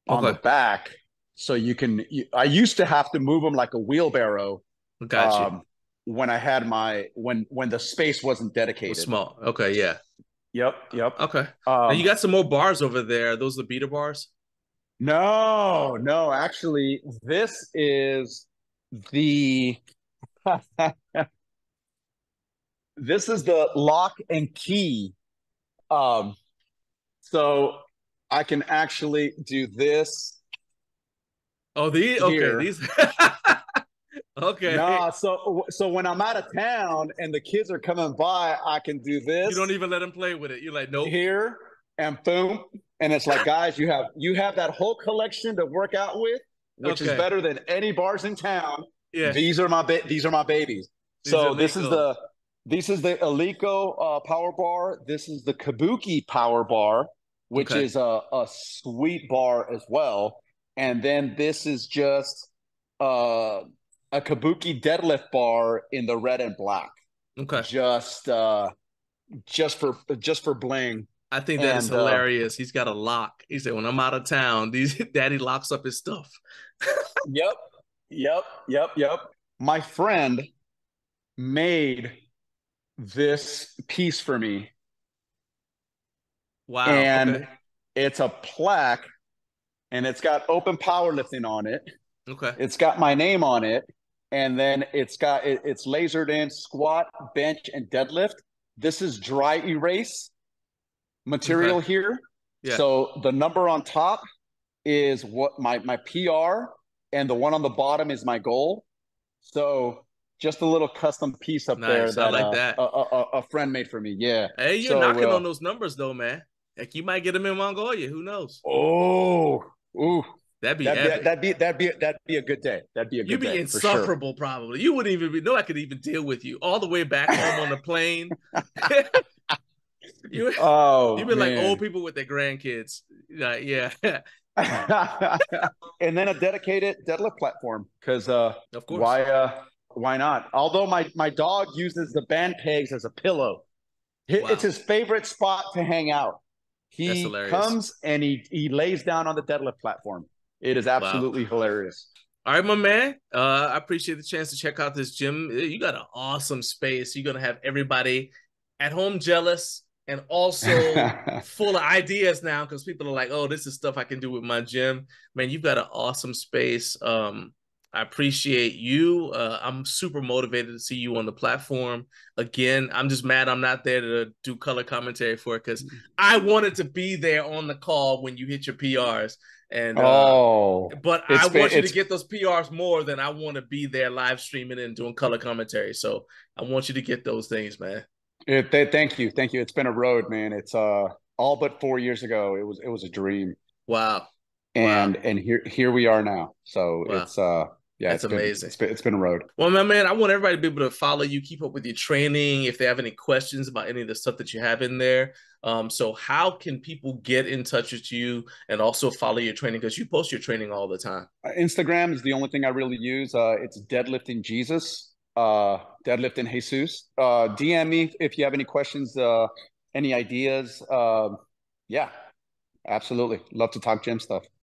on Okay. the back, so you can. You, I used to have to move them like a wheelbarrow. Got you. um, when I had my when when the space wasn't dedicated. small. Okay. Yeah. Yep, yep. Okay. Um, now you got some more bars over there. Those are the beater bars. no, no. Actually, this is the *laughs* this is the lock and key. Um, so I can actually do this. Oh, the okay. These. *laughs* Okay. Nah, so so when I'm out of town and the kids are coming by, I can do this. You don't even let them play with it. You're like, nope. Here and boom, and it's like, *laughs* guys, you have you have that whole collection to work out with, which Okay. is better than any bars in town. Yeah. These are my ba- these are my babies. These so this is the this is the Eleiko uh, power bar. This is the Kabuki power bar, which Okay. is a, a sweet bar as well. And then this is just uh, a Kabuki deadlift bar in the red and black. Okay. Just uh, just for just for bling. I think that is And, uh, hilarious. He's got a lock. He said, when I'm out of town, these *laughs* daddy locks up his stuff. *laughs* Yep. Yep. Yep. Yep. My friend made this piece for me Wow. and okay. it's a plaque and it's got open powerlifting on it. Okay. It's got my name on it. And then it's got it, it's lasered in squat, bench, and deadlift. This is dry erase material here. Yeah. So the number on top is what my my PR, and the one on the bottom is my goal. So just a little custom piece up there Nice. I that, like uh, that. A, a, a- a friend made for me. Yeah. Hey, you're So, knocking uh, on those numbers though, man. Like you might get them in Mongolia. Who knows? Oh, ooh, That'd be that'd be, that'd be that'd be that'd be a good day. That'd be a good day. You'd be day for sure. insufferable, probably. You wouldn't even be. No, I could even deal with you all the way back home on the plane. *laughs* you, *laughs* Oh, you've been like old people with their grandkids. Like, yeah, *laughs* and then a dedicated deadlift platform because uh, of course. why uh, why not? Although my my dog uses the band pegs as a pillow, Wow. it's his favorite spot to hang out. He comes and he he lays down on the deadlift platform. It is absolutely hilarious. All right, my man. Uh, I appreciate the chance to check out this gym. Uh, You got an awesome space. You're gonna have everybody at home jealous and also *laughs* full of ideas now because people are like, "Oh, this is stuff I can do with my gym." Man, you've got an awesome space. Um, I appreciate you. Uh, I'm super motivated to see you on the platform again. I'm just mad I'm not there to do color commentary for it because I wanted to be there on the call when you hit your PRs. And uh, oh, but I want you to get those PRs more than I want to be there live streaming and doing color commentary. So I want you to get those things, man. it, th- thank you, thank you. It's been a road, man. It's uh all but four years ago. It was it was a dream, Wow. and and here here we are now. So Wow. it's uh yeah, That's it's been, amazing. Been, it's been a road. Well, my man, I want everybody to be able to follow you, keep up with your training. If they have any questions about any of the stuff that you have in there, um, so how can people get in touch with you and also follow your training because you post your training all the time. Uh, Instagram is the only thing I really use. Uh, it's deadlifting Jesus, uh, deadlifting Jesus. Uh, DM me if you have any questions, uh, any ideas. Uh, yeah, absolutely. Love to talk gym stuff.